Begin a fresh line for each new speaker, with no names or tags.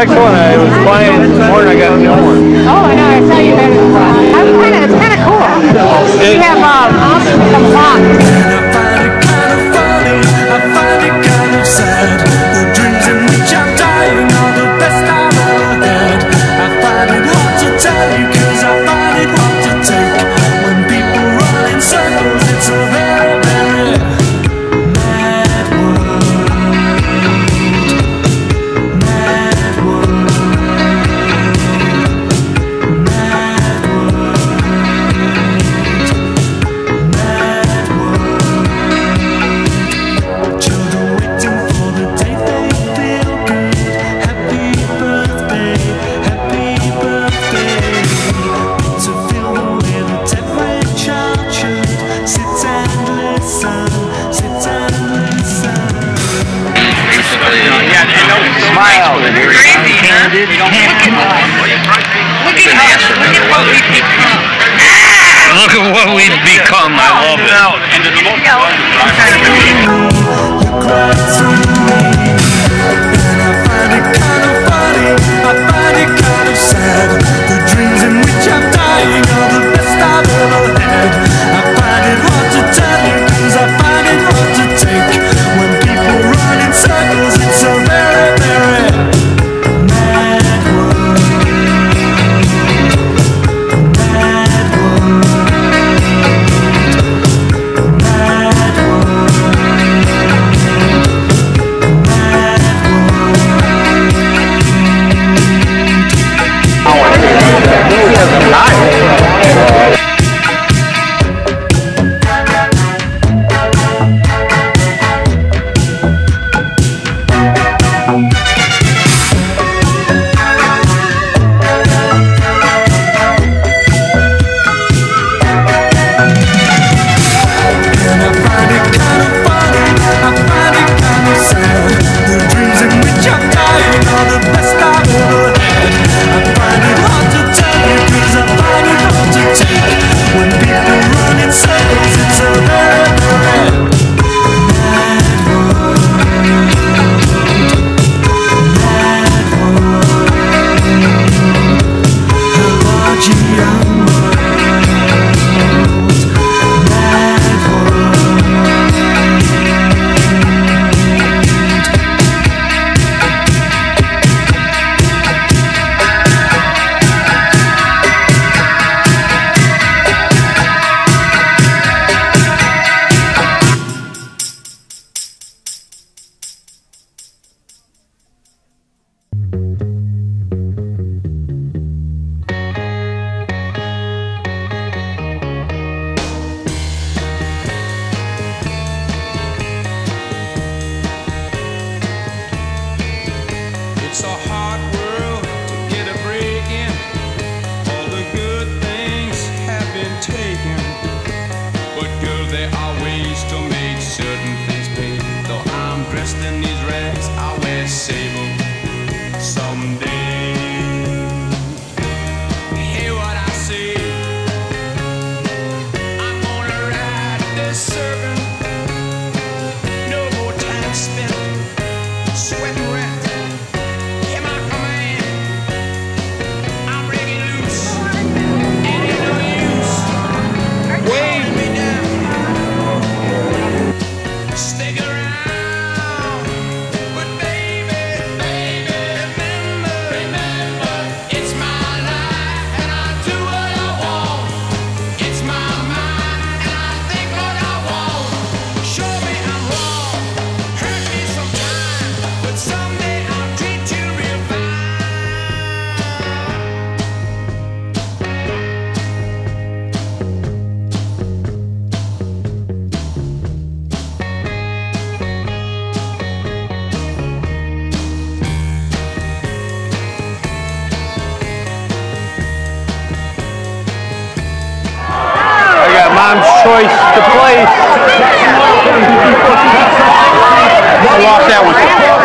next one I was playing this morning, I got no one.
Oh,
Look at what we've become.
I love it.
taken. But girl, there are ways to make certain things pay. Though I'm dressed in these rags, I wear sable someday. Hear what I say. I'm gonna ride this servant. No more time spent sweating
rats. Tom's choice to place. I lost that one.